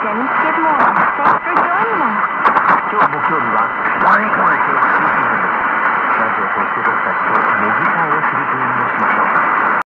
Good morning. Thanks for joining us. Sure, sure, Rock. Sorry